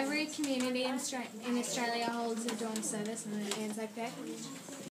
every community in, Australia holds a dawn service on Anzac Day.